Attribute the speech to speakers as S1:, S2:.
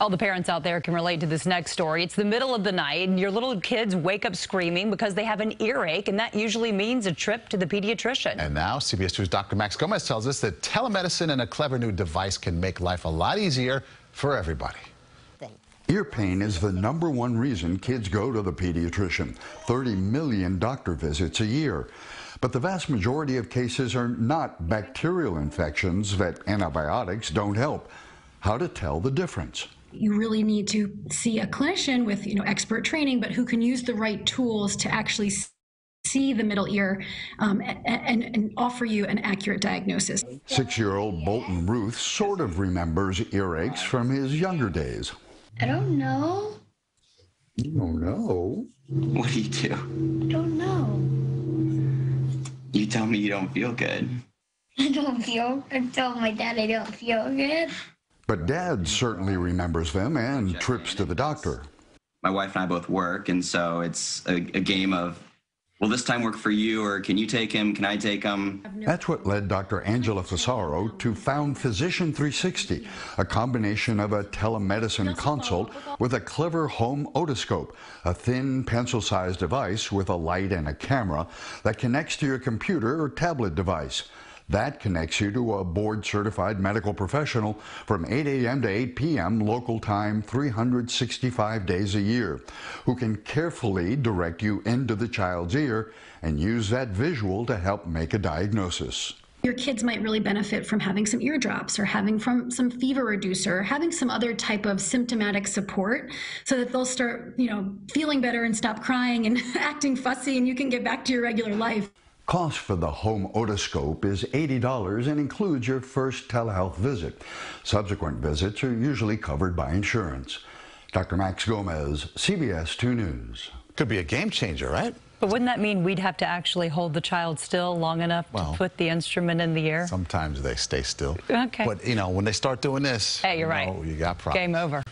S1: All the parents out there can relate to this next story. It's the middle of the night and your little kids wake up screaming because they have an earache and that usually means a trip to the pediatrician.
S2: And now CBS 2's Dr. Max Gomez tells us that telemedicine and a clever new device can make life a lot easier for everybody.
S3: Ear pain is the number one reason kids go to the pediatrician. 30 million doctor visits a year. But the vast majority of cases are not bacterial infections that antibiotics don't help. How to tell the difference?
S4: You really need to see a clinician with you know expert training but who can use the right tools to actually see the middle ear um, and, and, offer you an accurate diagnosis.
S3: Six-year-old Bolton Ruth sort of remembers earaches from his younger days.
S5: I don't know.
S3: You don't know?
S6: What do you do?
S5: I don't know.
S6: You tell me you don't feel good.
S5: I don't feel. I told my dad I don't feel good.
S3: But Dad certainly remembers them and trips to the doctor.
S6: My wife and I both work, and so it's a, a game of, will this time work for you, or can you take him? Can I take him?
S3: That's what led Dr. Angela Fasaro to found Physician 360, a combination of a telemedicine consult with a clever home otoscope, a thin pencil-sized device with a light and a camera that connects to your computer or tablet device. That connects you to a board certified medical professional from 8 a.m. to 8 p.m. local time 365 days a year who can carefully direct you into the child's ear and use that visual to help make a diagnosis.
S4: Your kids might really benefit from having some eardrops or having from some fever reducer, or having some other type of symptomatic support so that they'll start, you know, feeling better and stop crying and acting fussy and you can get back to your regular life.
S3: Cost for the home otoscope is $80 and includes your first telehealth visit. Subsequent visits are usually covered by insurance. Dr. Max Gomez, CBS 2 News.
S2: Could be a game changer, right?
S1: But wouldn't that mean we'd have to actually hold the child still long enough well, to put the instrument in the ear?
S2: Sometimes they stay still.
S1: Okay.
S2: But, you know, when they start doing this,
S1: hey, you're
S2: you
S1: right.
S2: Know, you got problems.
S1: Game over.